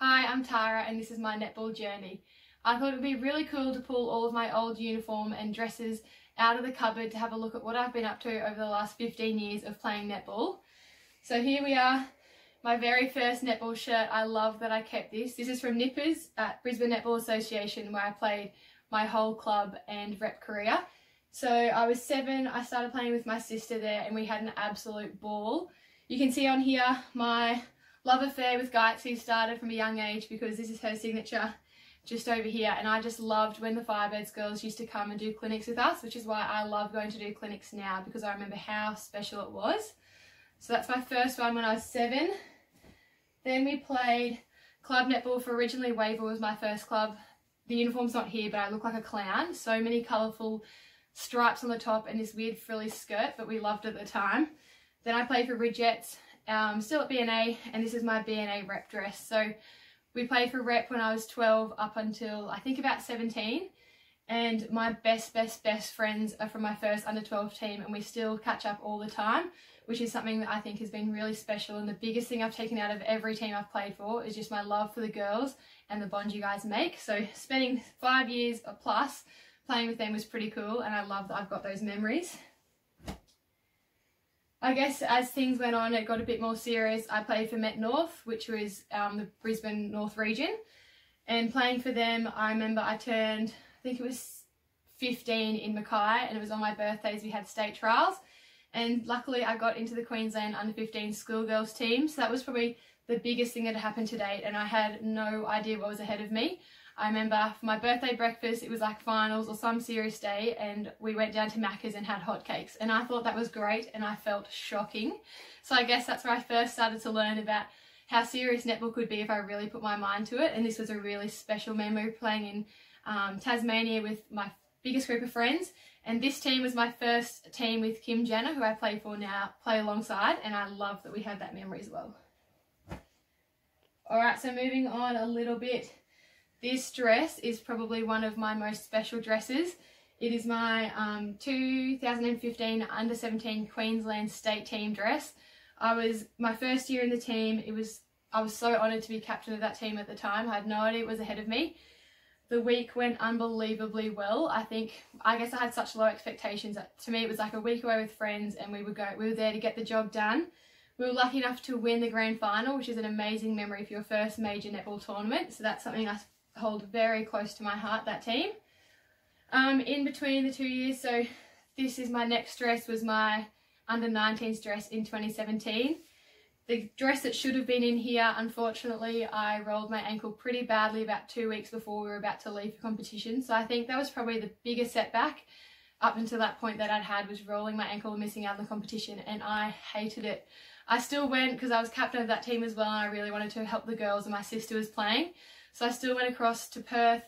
Hi, I'm Tara and this is my netball journey. I thought it would be really cool to pull all of my old uniform and dresses out of the cupboard to have a look at what I've been up to over the last 15 years of playing netball. So here we are, my very first netball shirt. I love that I kept this. This is from Nippers at Brisbane Netball Association where I played my whole club and rep career. So I was seven, I started playing with my sister there and we had an absolute ball. You can see on here my love affair with Geitzy started from a young age because this is her signature just over here and I just loved when the Firebirds girls used to come and do clinics with us which is why I love going to do clinics now because I remember how special it was. So that's my first one when I was seven. Then we played club netball for originally Wavell was my first club. The uniform's not here but I look like a clown. So many colourful stripes on the top and this weird frilly skirt but we loved at the time. Then I played for Ridgettes um, still at BNA and this is my BNA rep dress. So we played for rep when I was 12 up until I think about 17 and my best best best friends are from my first under 12 team and we still catch up all the time which is something that I think has been really special. And the biggest thing I've taken out of every team I've played for is just my love for the girls and the bond you guys make. So spending five years plus playing with them was pretty cool and I love that I've got those memories I guess as things went on, it got a bit more serious. I played for Met North, which was um, the Brisbane North region. And playing for them, I remember I turned, I think it was 15 in Mackay, and it was on my birthdays we had state trials. And luckily, I got into the Queensland under 15 schoolgirls team. So that was probably the biggest thing that had happened to date, and I had no idea what was ahead of me. I remember for my birthday breakfast, it was like finals or some serious day, and we went down to Macca's and had hotcakes. And I thought that was great, and I felt shocking. So I guess that's where I first started to learn about how serious netball could be if I really put my mind to it. And this was a really special memory playing in um, Tasmania with my biggest group of friends. And this team was my first team with Kim Jenner, who I play for now, play alongside, and I love that we have that memory as well. All right, so moving on a little bit this dress is probably one of my most special dresses. It is my um, 2015 under 17 Queensland state team dress. I was my first year in the team. It was I was so honoured to be captain of that team at the time. I had no idea it was ahead of me. The week went unbelievably well. I think I guess I had such low expectations. That to me it was like a week away with friends and we would go we were there to get the job done. We were lucky enough to win the grand final, which is an amazing memory for your first major netball tournament. So that's something I hold very close to my heart, that team. Um, in between the two years, so this is my next dress, was my under 19s dress in 2017. The dress that should have been in here, unfortunately, I rolled my ankle pretty badly about two weeks before we were about to leave for competition. So I think that was probably the biggest setback up until that point that I'd had was rolling my ankle and missing out on the competition and I hated it. I still went because I was captain of that team as well and I really wanted to help the girls and my sister was playing. So I still went across to Perth,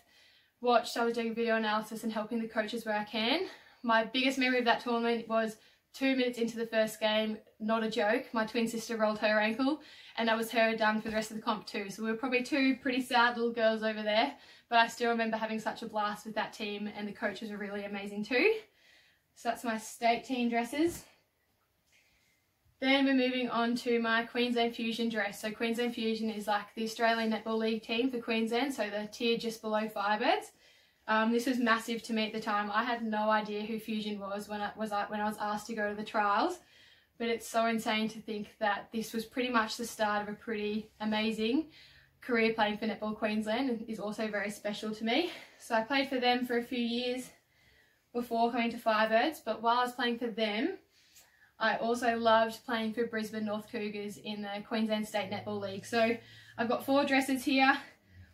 watched, I was doing video analysis and helping the coaches where I can. My biggest memory of that tournament was two minutes into the first game, not a joke, my twin sister rolled her ankle and that was her done for the rest of the comp too. So we were probably two pretty sad little girls over there, but I still remember having such a blast with that team and the coaches were really amazing too. So that's my state team dresses. Then we're moving on to my Queensland Fusion dress. So Queensland Fusion is like the Australian Netball League team for Queensland, so the tier just below Firebirds. Um, this was massive to me at the time. I had no idea who Fusion was when I was when I was asked to go to the trials, but it's so insane to think that this was pretty much the start of a pretty amazing career playing for Netball Queensland and is also very special to me. So I played for them for a few years before coming to Firebirds, but while I was playing for them, I also loved playing for Brisbane North Cougars in the Queensland State Netball League. So I've got four dresses here,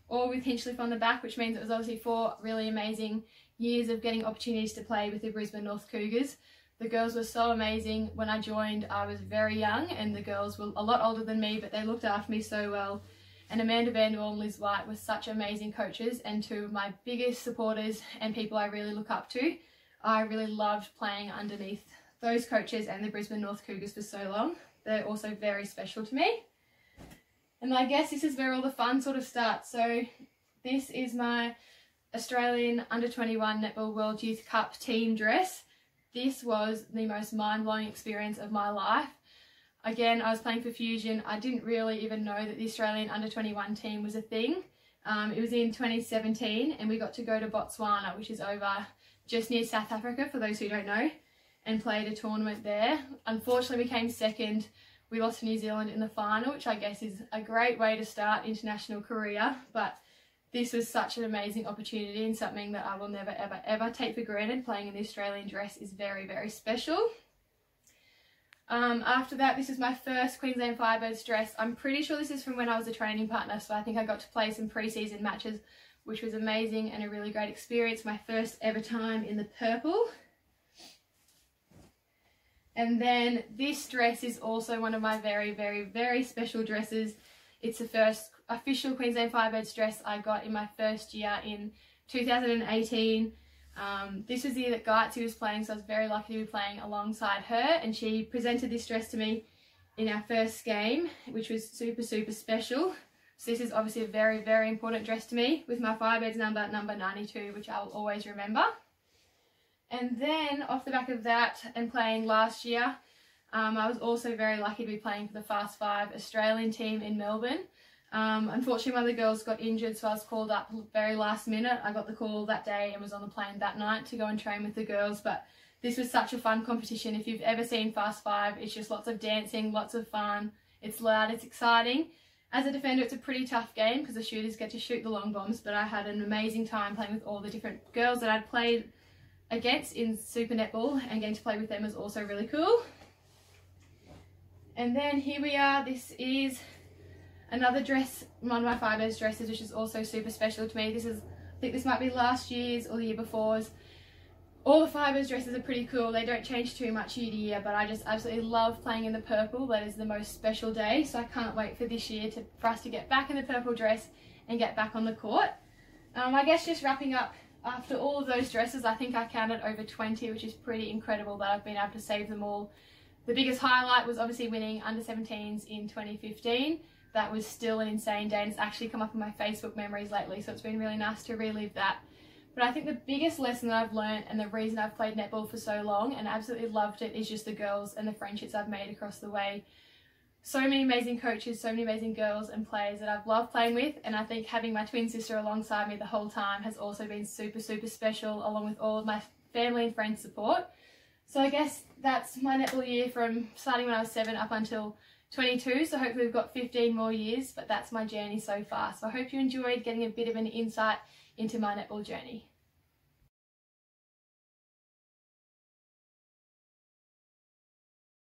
all with Hinchliffe on the back, which means it was obviously four really amazing years of getting opportunities to play with the Brisbane North Cougars. The girls were so amazing. When I joined, I was very young and the girls were a lot older than me, but they looked after me so well. And Amanda Vanderwall and Liz White were such amazing coaches and two of my biggest supporters and people I really look up to. I really loved playing underneath those coaches and the Brisbane North Cougars for so long. They're also very special to me. And I guess this is where all the fun sort of starts. So this is my Australian Under 21 Netball World Youth Cup team dress. This was the most mind-blowing experience of my life. Again, I was playing for Fusion. I didn't really even know that the Australian under 21 team was a thing. Um, it was in 2017 and we got to go to Botswana, which is over just near South Africa for those who don't know, and played a tournament there. Unfortunately, we came second. We lost to New Zealand in the final, which I guess is a great way to start international career, but this was such an amazing opportunity and something that I will never ever ever take for granted. Playing in the Australian dress is very very special. Um, after that, this is my first Queensland Firebirds dress. I'm pretty sure this is from when I was a training partner, so I think I got to play some pre-season matches, which was amazing and a really great experience. My first ever time in the purple. And then this dress is also one of my very, very, very special dresses. It's the first official Queensland Firebirds dress I got in my first year in 2018. Um, this was the year that Geitzy was playing, so I was very lucky to be playing alongside her, and she presented this dress to me in our first game, which was super, super special. So this is obviously a very, very important dress to me with my Firebirds number, number 92, which I will always remember. And then off the back of that and playing last year, um, I was also very lucky to be playing for the Fast Five Australian team in Melbourne. Um, unfortunately, one of the girls got injured, so I was called up very last minute. I got the call that day and was on the plane that night to go and train with the girls. But this was such a fun competition. If you've ever seen Fast Five, it's just lots of dancing, lots of fun. It's loud, it's exciting. As a defender, it's a pretty tough game because the shooters get to shoot the long bombs, but I had an amazing time playing with all the different girls that I'd played against in Super Netball and getting to play with them was also really cool. And then here we are, this is Another dress, one of my Firebirds dresses, which is also super special to me. This is, I think this might be last year's or the year before's. All the Firebirds dresses are pretty cool. They don't change too much year to year, but I just absolutely love playing in the purple. That is the most special day, so I can't wait for this year to, for us to get back in the purple dress and get back on the court. Um, I guess just wrapping up, after all of those dresses, I think I counted over 20, which is pretty incredible that I've been able to save them all. The biggest highlight was obviously winning under 17s in 2015 that was still an insane day and it's actually come up in my Facebook memories lately so it's been really nice to relive that. But I think the biggest lesson that I've learned and the reason I've played netball for so long and absolutely loved it is just the girls and the friendships I've made across the way. So many amazing coaches, so many amazing girls and players that I've loved playing with and I think having my twin sister alongside me the whole time has also been super super special along with all of my family and friends support. So I guess that's my netball year from starting when I was 7 up until 22, so hopefully we've got 15 more years, but that's my journey so far. So I hope you enjoyed getting a bit of an insight into my netball journey.